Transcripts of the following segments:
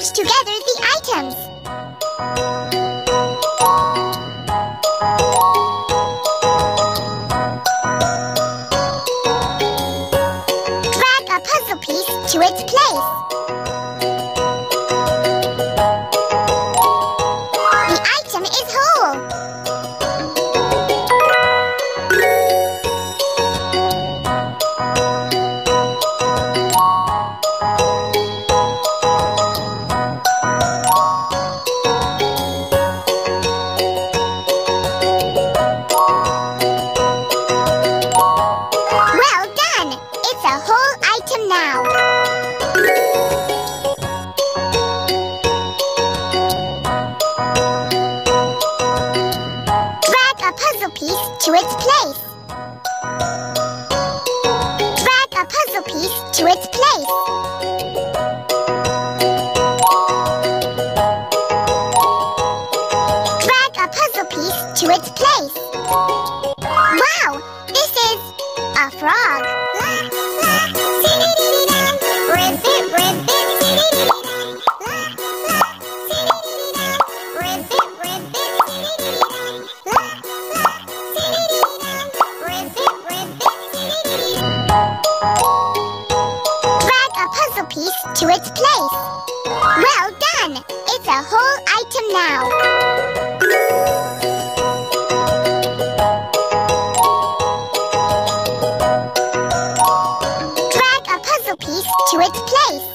push together the items. Drag a puzzle piece to its place. Piece to its place. Drag a puzzle piece to its place. Drag a puzzle piece to its place. Wow! This is a frog. Whole item now. Drag a puzzle piece to its place.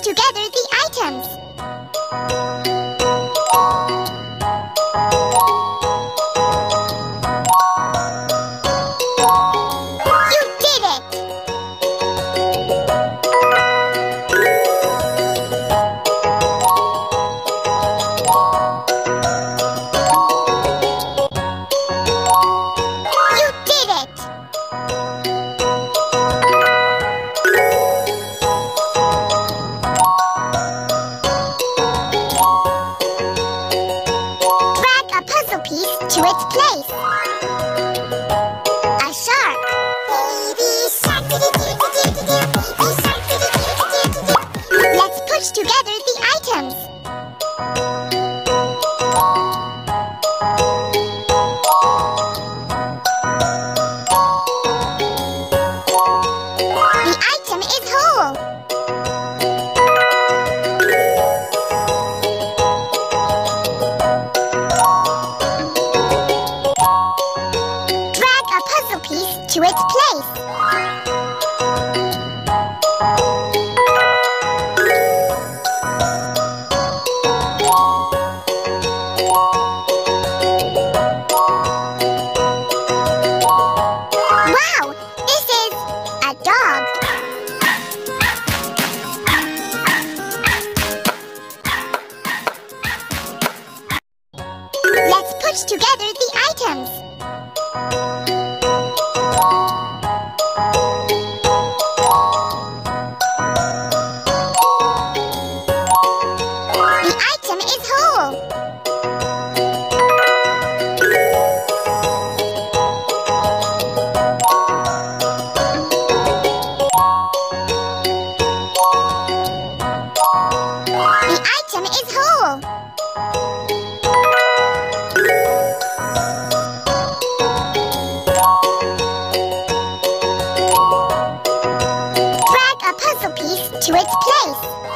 Together the to its place. A puzzle piece to its place. Wow! This is a dog. Let's push together the items. is whole. Drag a puzzle piece to its place.